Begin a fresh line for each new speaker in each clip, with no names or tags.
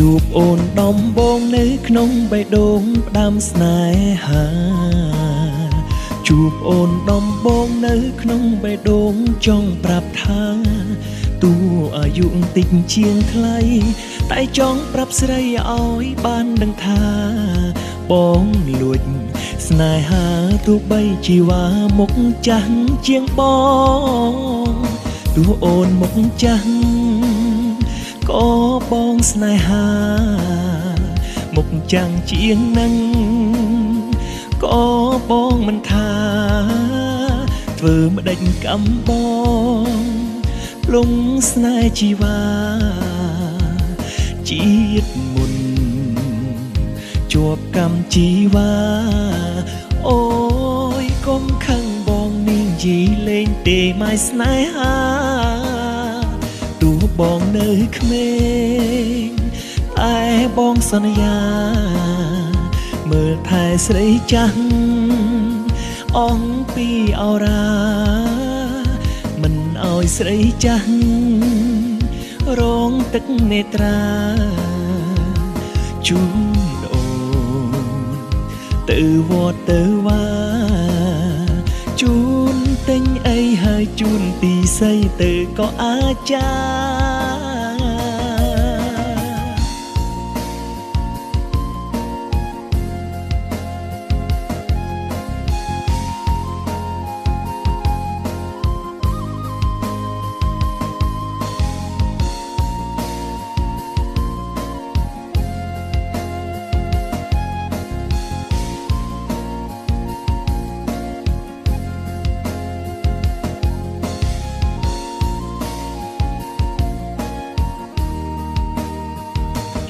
ជួបអូនដំបងនៅក្នុងបេះដូងផ្ដាំស្នេហា ជួបអូនដំបងនៅក្នុងបេះដូងចង់ប្រាប់ថាទូអាយុតិចជាងថ្លៃតែចង់ប្រាប់ស្រីឲ្យបានដឹងថាបងលួចស្នេហាទោះបីជីវ៉ាមុខចាស់ជាងបងទោះអូនមុខចាស់ ក៏បងស្នេហា មុខចាំងជាងនឹងក៏បងមិនថាធ្វើម្ដេចកំបងលងស្នេហ៍ជីវ៉ាជាតិមុន ជាប់កម្មជីវ៉ាអូយកុំខឹងបងនាងជីលេងទេម៉ៃស្នេហាទោះ បងនៅក្មេងតែបងសន្យា មើលថែស្រីចាស់អងពីអរាមិនអោយស្រីចាស់រងទឹកនេត្រាជូនអូនទៅវត្តទៅវា ជូនពីស័យទៅក៏អាចចា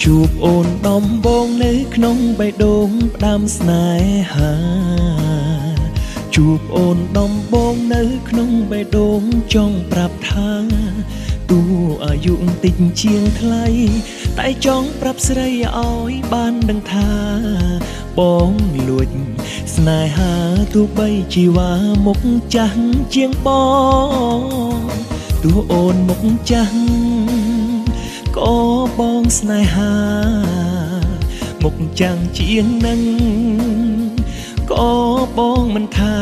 ជួបអូនដំបងនៅក្នុងបេះដូងផ្ដាំស្នេហា ជួបអូនដំបងនៅក្នុងបេះដូងចង់ប្រាប់ថាទោះអាយុតិចជាងថ្លៃតែចង់ប្រាប់ស្រីឲ្យបានដឹងថាបងលួចស្នេហាទោះបីជីវ៉ាមុខចាស់ជាងបងទោះអូនមុខចាស់ ក៏បងស្នេហា មុខចាំងជាងនឹងក៏បងមិនថា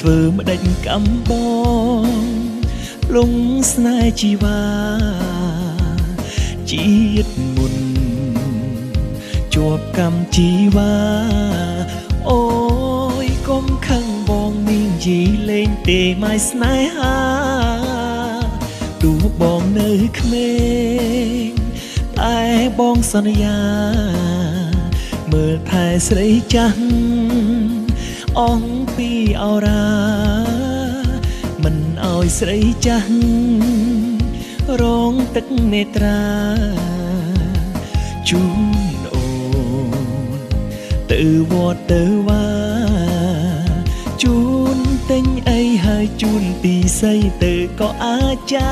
ធ្វើម្ដេចកំបងលងស្នេហ៍ជីវ៉ាជាតិមុន ជាប់កម្មជីវ៉ាអូយកុំខឹងបងនាងយីលេងទេម៉ៃស្នេហាទោះ បងនៅក្មេងតែបងសន្យា មើលថែស្រីចាស់អងពីអរាមិនអោយស្រីចាស់រងទឹកនេត្រាជូនអូនទៅវត្តទៅវាជូ ជូនពីស័យទៅក៏អាចចា